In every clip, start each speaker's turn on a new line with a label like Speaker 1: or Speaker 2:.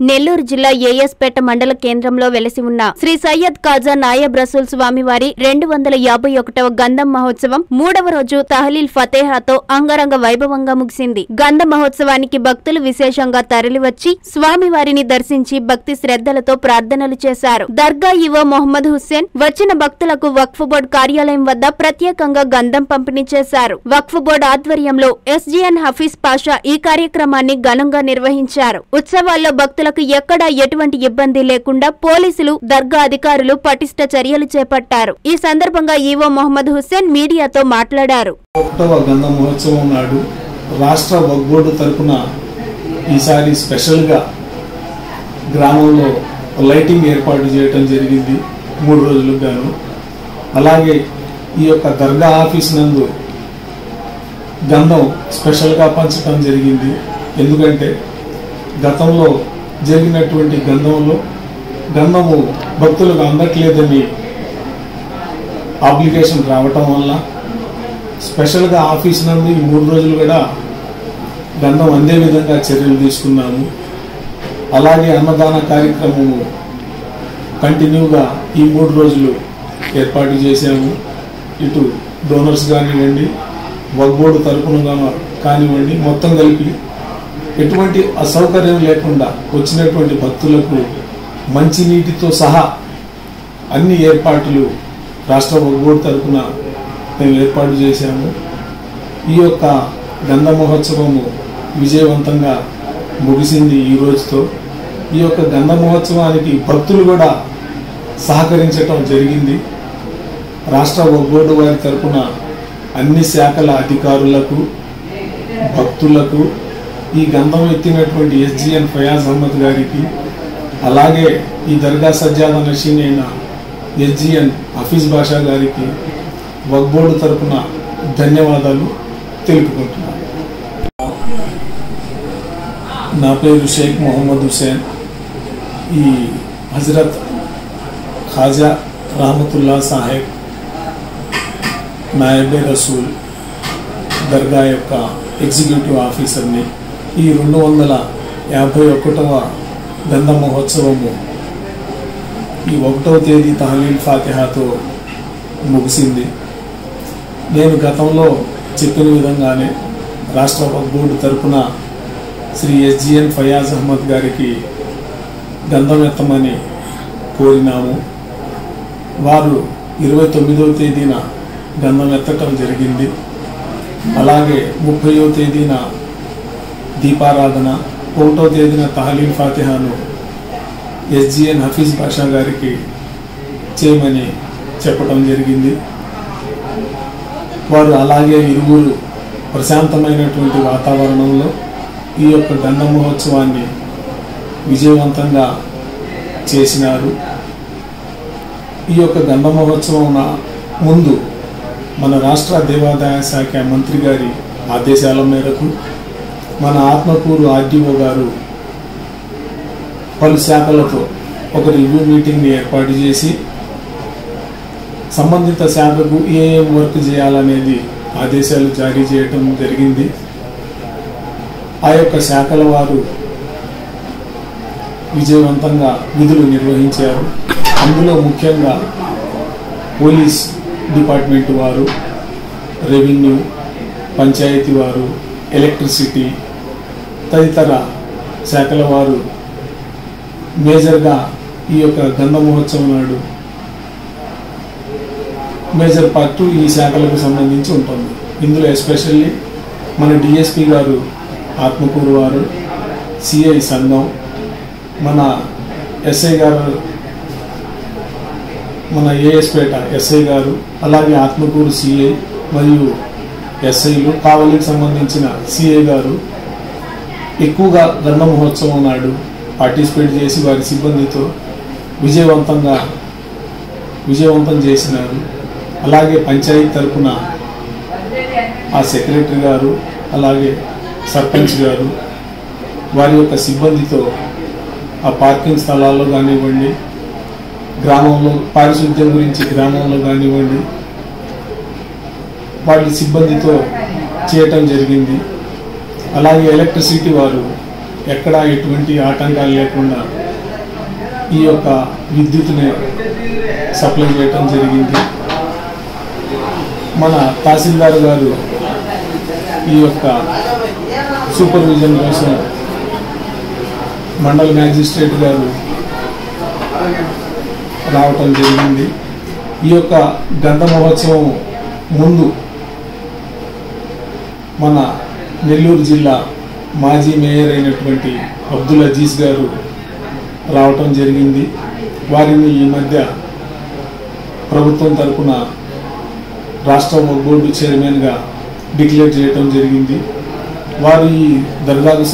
Speaker 1: నెల్లూరు జిల్లా ఏఎస్పేట మండల కేంద్రంలో వెలసి ఉన్న శ్రీ సయ్యద్ ఖాజా నాయబ్ రసూల్ స్వామివారి రెండు వందల యాభై ఒకటవ గంధం మహోత్సవం మూడవ రోజు తహలీల్ ఫతేహాతో అంగరంగ వైభవంగా ముగిసింది. గంధ మహోత్సవానికి భక్తులు విశేషంగా తరలివచ్చి స్వామివారిని దర్శించి భక్తి శ్రద్ధలతో ప్రార్థనలు చేశారు. దర్గా ఇవో మొహమ్మద్ హుస్సేన్ వచ్చిన భక్తులకు వక్ఫ్ బోర్డు కార్యాలయం వద్ద ప్రత్యేకంగా గంధం పంపిణీ చేశారు. వక్ఫ్ బోర్డు ఆధ్వర్యంలో ఎస్జీఎన్ హఫీజ్ పాషా ఈ కార్యక్రమాన్ని ఘనంగా నిర్వహించారు. ఉత్సవాల్లో భక్తులకు ఎక్కడా ఎటువంటి ఇబ్బంది లేకుండా పోలీసులు దర్గా అధికారులు పటిష్ట చర్యలు చేపట్టారు. ఈ సందర్భంగా ఈవో మొహమ్మద్ హుస్సేన్ మీడియాతో మాట్లాడారు.
Speaker 2: ఒకటవ గంధ మహోత్సవం నాడు రాష్ట్ర వక్ బోర్డు తరపున ఈసారి స్పెషల్గా గ్రామంలో లైటింగ్ ఏర్పాటు చేయడం జరిగింది మూడు రోజులకు గాను. అలాగే ఈ యొక్క దర్గా ఆఫీస్ నందు గంధం స్పెషల్గా పంచడం జరిగింది. ఎందుకంటే గతంలో జరిగినటువంటి గంధంలో గంధము భక్తులకు అందట్లేదని అప్లికేషన్ రావటం వల్ల స్పెషల్గా ఆఫీస్ నందు ఈ మూడు రోజులు కూడా గంధం అందే విధంగా చర్యలు తీసుకున్నాము. అలాగే అన్నదాన కార్యక్రమము కంటిన్యూగా ఈ మూడు రోజులు ఏర్పాటు చేశాము. ఇటు డోనర్స్ కానివ్వండి వగ్బోర్డు తరపున కానివ్వండి మొత్తం కలిపి ఎటువంటి అసౌకర్యం లేకుండా వచ్చినటువంటి భక్తులకు మంచినీటితో సహా అన్ని ఏర్పాట్లు రాష్ట్ర బోర్డు తరఫున మేము ఏర్పాటు చేశాము. ఈ యొక్క గంధ మహోత్సవము విజయవంతంగా ముగిసింది ఈ రోజుతో. ఈ యొక్క గంధ మహోత్సవానికి భక్తులు కూడా సహకరించటం జరిగింది. రాష్ట్ర బోర్డు వారి తరఫున అన్ని శాఖల అధికారులకు భక్తులకు ఈ గంధం ఎత్తినటువంటి ఎస్జిఎన్ ఫయాజ్ అహ్మద్ గారికి అలాగే ఈ దర్గా సజ్జాద నషీన్ అయిన ఎస్జిఎన్ హఫీజ్ బాషా గారికి వక్ బోర్డు తరపున ధన్యవాదాలు తెలుపుకుంటున్నాను. నా పేరు షేక్ మొహమ్మద్ హుసేన్ ఈ హజరత్ ఖాజా రహమతుల్లా సాహెబ్ నాయబే రసూల్ దర్గా యొక్క ఎగ్జిక్యూటివ్ ఆఫీసర్ని ఈ రెండు వందల యాభై ఒకటవ గంధ మహోత్సవము ఈ ఒకటవ తేదీ తహలీల్ ఫాతిహాతో ముగిసింది. నేను గతంలో చెప్పిన విధంగానే రాష్ట్ర బోర్డు తరపున శ్రీ ఎస్జిఎన్ ఫయాజ్ అహ్మద్ గారికి గంధం ఎత్తమని కోరినాము. వారు ఇరవై తొమ్మిదవ తేదీన గంధం ఎత్తటం జరిగింది. అలాగే ముప్పయో తేదీన దీపారాధన ఒకటో తేదీన తహలీల్ ఫాతిహాను ఎస్జిఎన్ హఫీజ్ బాషా గారికి చేయమని చెప్పడం జరిగింది. వారు అలాగే ఇరువురు ప్రశాంతమైనటువంటి వాతావరణంలో ఈ యొక్క గంధ మహోత్సవాన్ని విజయవంతంగా చేసినారు. ఈ యొక్క గంధ మహోత్సవం నా- ముందు మన రాష్ట్ర దేవాదాయ శాఖ మంత్రి గారి ఆదేశాల మేరకు మన ఆత్మకూరు ఆర్డీఓ గారు పలు శాఖలతో ఒక రివ్యూ మీటింగ్ని ఏర్పాటు చేసి సంబంధిత శాఖకు ఏ ఏ వర్క్ చేయాలనేది ఆదేశాలు జారీ చేయటం జరిగింది. ఆ యొక్క శాఖల వారు విజయవంతంగా విధులు నిర్వహించారు. అందులో ముఖ్యంగా పోలీస్ డిపార్ట్మెంట్ వారు రెవెన్యూ పంచాయతీ వారు ఎలక్ట్రిసిటీ తదితర శాఖల వారు మేజర్గా ఈ యొక్క గంధ మహోత్సవం నాడు మేజర్ పార్ట్ ఈ శాఖలకు సంబంధించి ఉంటుంది. ఇందులో ఎస్పెషల్లీ మన డిఎస్పి గారు ఆత్మకూరు వారు సిఐ సంఘం మన ఎస్ఐ గారు మన ఏఎస్పేట ఎస్ఐ గారు అలాగే ఆత్మకూరు సిఐ మరియు ఎస్ఐలు కావలికి సంబంధించిన సిఐ గారు ఎక్కువగా గంధ మహోత్సవం నాడు పార్టిసిపేట్ చేసి వారి సిబ్బందితో విజయవంతంగా విజయవంతం చేసినారు. అలాగే పంచాయతీ తరఫున ఆ సెక్రటరీ గారు అలాగే సర్పంచ్ గారు వారి యొక్క సిబ్బందితో ఆ పార్కింగ్ స్థలాల్లో కానివ్వండి గ్రామంలో పారిశుద్ధ్యం గురించి గ్రామంలో కానివ్వండి వాటి సిబ్బందితో చేయటం జరిగింది. అలాగే ఎలక్ట్రిసిటీ వారు ఎక్కడా ఎటువంటి ఆటంకాలు లేకుండా ఈ యొక్క విద్యుత్ని సప్లై చేయటం జరిగింది. మన తహసీల్దార్ గారు ఈ యొక్క సూపర్విజన్ కోసం మండల మ్యాజిస్ట్రేట్ గారు రావటం జరిగింది. ఈ యొక్క గంధ మహోత్సవం ముందు మన నెల్లూరు జిల్లా మాజీ మేయర్ అయినటువంటి అబ్దుల్ అజీజ్ గారు రావటం జరిగింది. వారిని ఈ మధ్య ప్రభుత్వం తరపున రాష్ట్ర బోర్డు చైర్మన్గా డిక్లేర్ చేయటం జరిగింది. వారు ఈ దర్గాను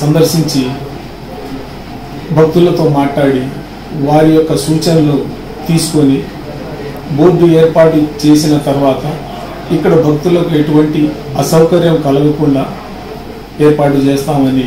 Speaker 2: సందర్శించి భక్తులతో మాట్లాడి వారి యొక్క సూచనలు తీసుకొని బోర్డు ఏర్పాటు చేసిన తర్వాత ఇక్కడ భక్తులకు ఎటువంటి అసౌకర్యం కలగకుండా ఏర్పాటు చేస్తామని